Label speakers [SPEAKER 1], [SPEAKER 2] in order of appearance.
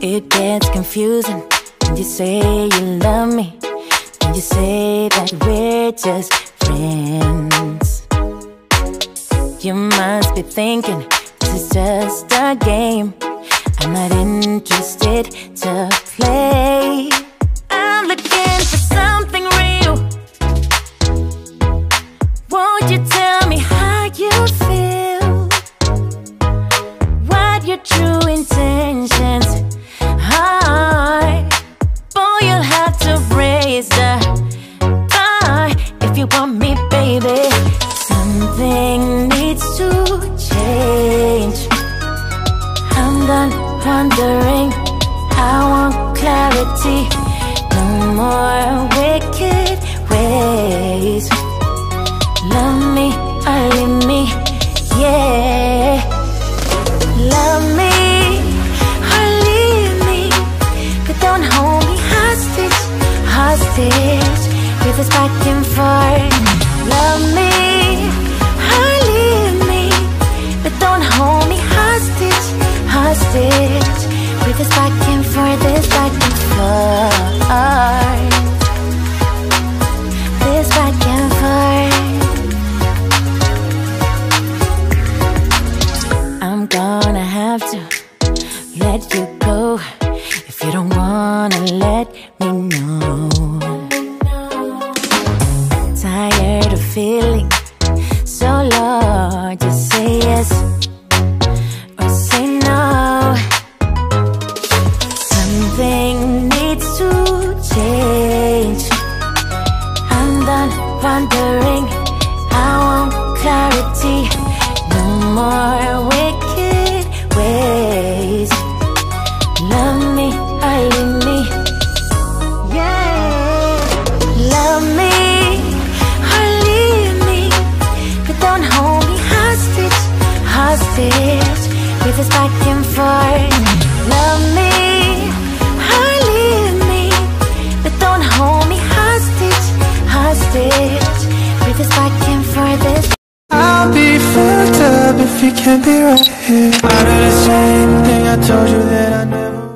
[SPEAKER 1] gets confusing when you say you love me. When you say that we're just friends. You must be thinking this is just a game. I'm not interested to play. I'm looking for something real. Won't you You'll have to raise the bar if you want me, baby. Something needs to change. I'm done wondering. I want clarity. No more wicked this back and forth. Love me or leave me, but don't hold me hostage, hostage. With this back and forth, this back and forth. This back and forth. I'm gonna have to let you go if you don't wanna let me know. Feeling so low, just say yes or say no. Something needs to change. I'm done wondering. I want clarity. No more wicked this With this back and forth Love me, hardly me But don't hold me hostage, hostage With this back and forth this
[SPEAKER 2] I'll be fucked up if you can't be right here. I do the same thing I told you that I never